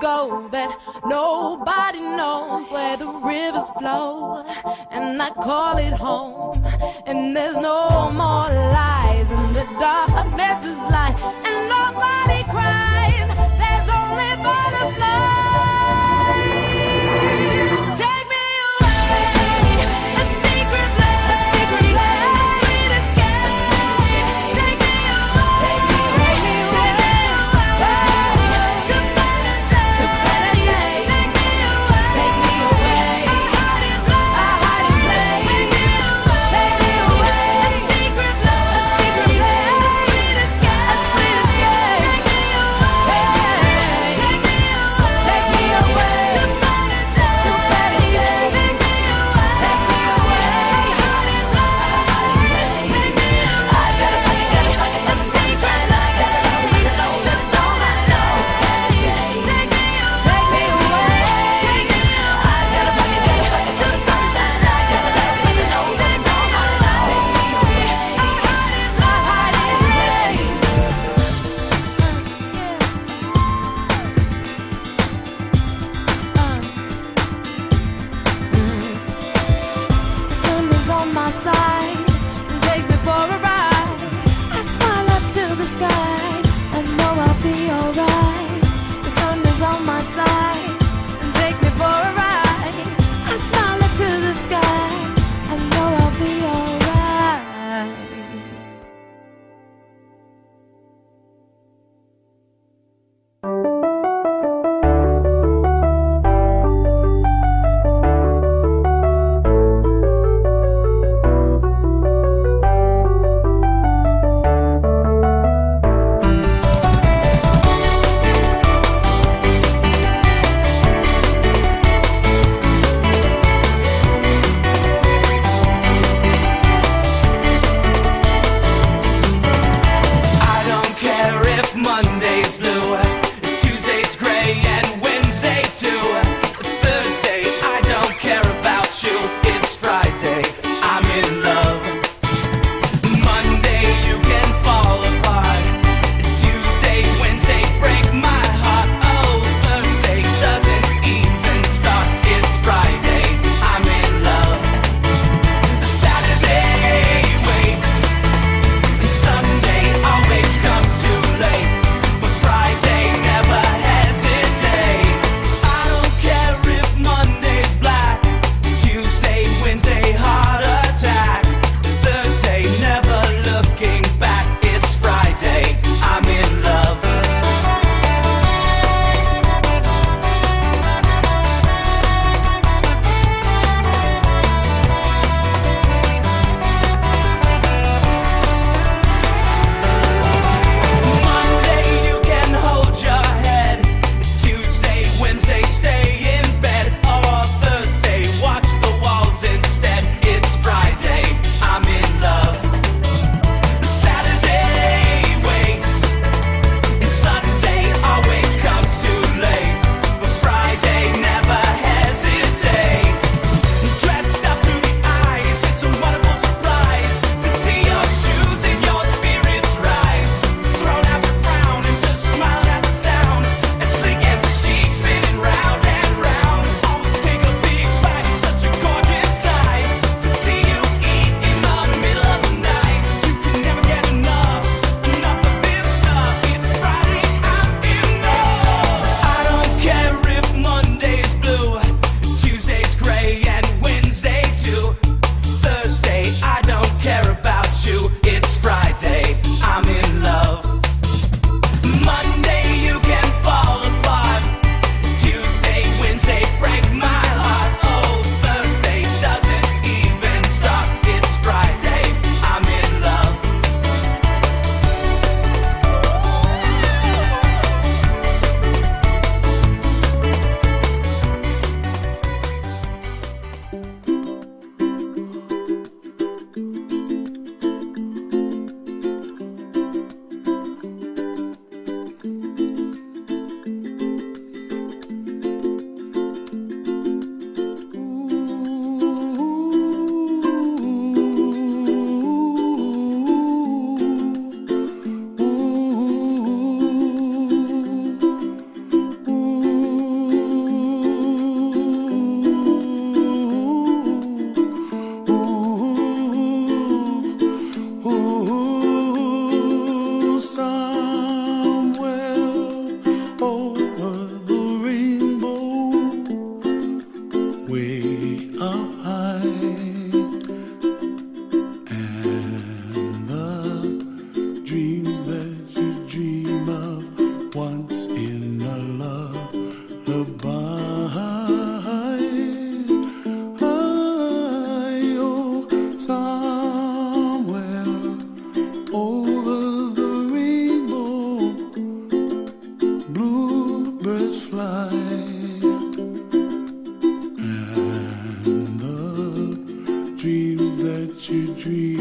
go that nobody knows where the rivers flow. And I call it home. And there's no more lies and the darkness is light. And nobody cries.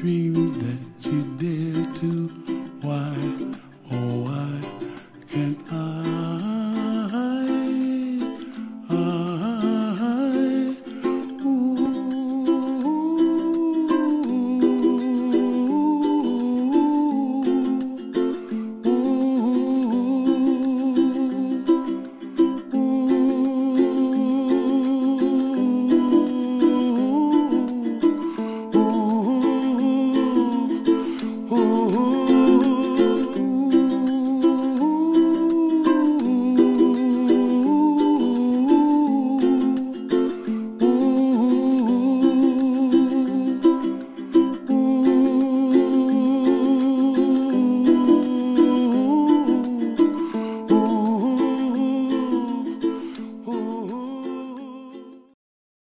dreams that you dare to. Why